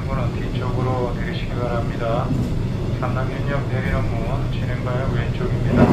진행번호 뒤쪽으로 내리시기 바랍니다. 삼남윤역 대리원문 진행방향 왼쪽입니다.